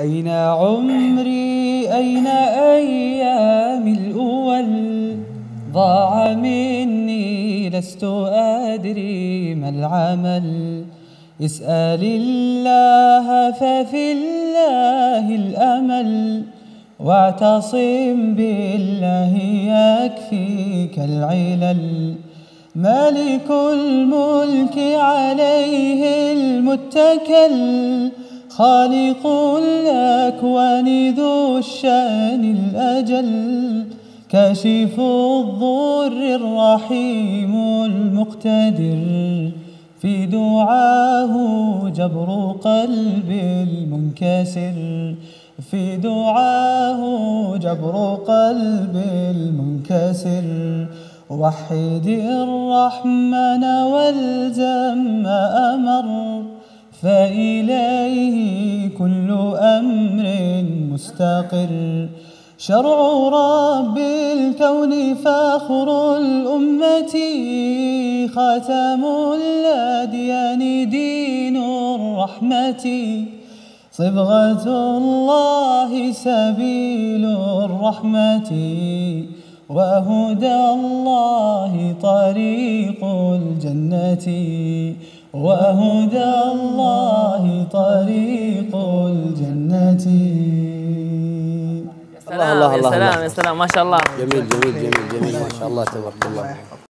أين عمري؟ أين أيامي الأول؟ ضاع مني لست أدري ما العمل. اسأل الله ففي الله الأمل واعتصم بالله يكفيك العلل. مالك الملك عليه المتكل. خالق الأكوان ذو الشأن الأجل كاشف الضر الرحيم المقتدر. في دعاه جبر قلب المنكسر. في دعاه جبر قلب المنكسر. وحد الرحمن والزم أمر. فإليه كل أمر مستقر. شرع رب الكون فخر الأمة ختم الأديان دين الرحمة. صبغة الله سبيل الرحمة. وهدى الله طريق الجنة. وهدى الله طريق الجنة. سلام الله الله. يا سلام يا سلام. ما شاء الله. جميل جميل جميل جميل. ما شاء الله تبارك الله.